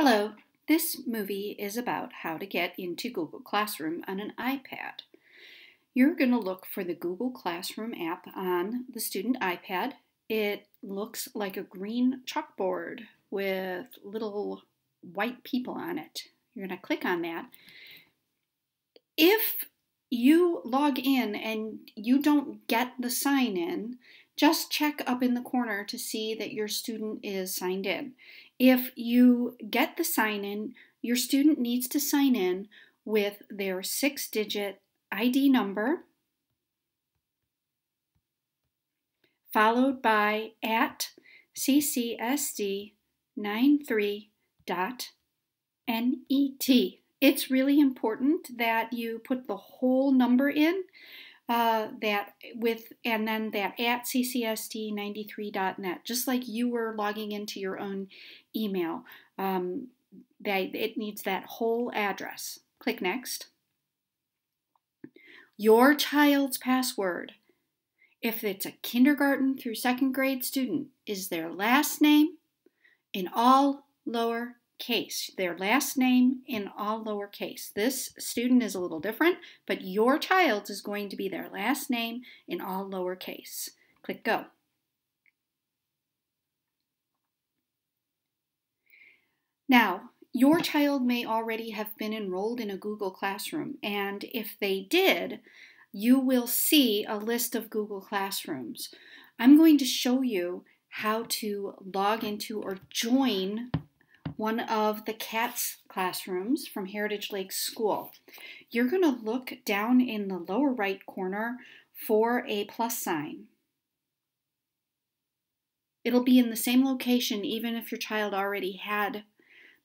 Hello, this movie is about how to get into Google Classroom on an iPad. You're going to look for the Google Classroom app on the student iPad. It looks like a green chalkboard with little white people on it. You're going to click on that. If you log in and you don't get the sign in, just check up in the corner to see that your student is signed in. If you get the sign in, your student needs to sign in with their six digit ID number, followed by at ccsd93.net. It's really important that you put the whole number in uh, that with and then that at ccsd93.net, just like you were logging into your own email. Um, that it needs that whole address. Click next. Your child's password, if it's a kindergarten through second grade student, is their last name in all lower case, their last name in all lowercase. This student is a little different, but your child's is going to be their last name in all lowercase. Click Go. Now, your child may already have been enrolled in a Google Classroom, and if they did, you will see a list of Google Classrooms. I'm going to show you how to log into or join one of the CATS classrooms from Heritage Lakes School. You're going to look down in the lower right corner for a plus sign. It'll be in the same location even if your child already had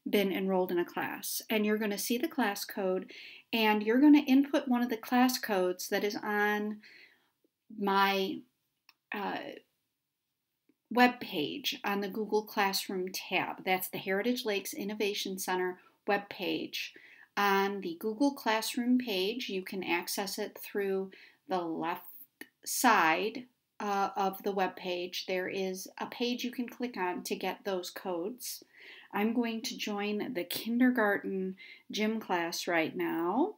been enrolled in a class. And you're going to see the class code and you're going to input one of the class codes that is on my uh, web page on the Google Classroom tab. That's the Heritage Lakes Innovation Center web page. On the Google Classroom page, you can access it through the left side uh, of the web page. There is a page you can click on to get those codes. I'm going to join the kindergarten gym class right now.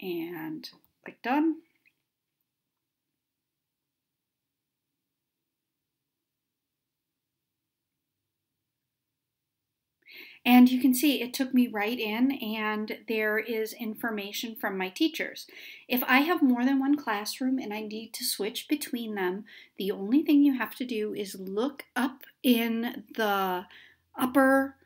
And click done. And you can see it took me right in and there is information from my teachers. If I have more than one classroom and I need to switch between them, the only thing you have to do is look up in the upper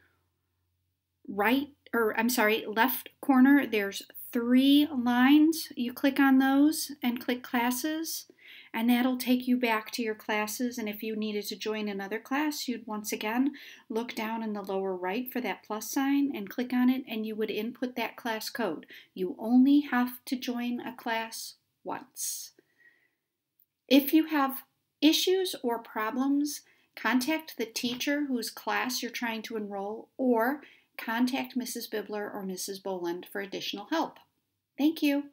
right, or I'm sorry, left corner. There's three lines. You click on those and click classes, and that'll take you back to your classes. And if you needed to join another class, you'd once again look down in the lower right for that plus sign and click on it, and you would input that class code. You only have to join a class once. If you have issues or problems, contact the teacher whose class you're trying to enroll or contact Mrs. Bibler or Mrs. Boland for additional help. Thank you.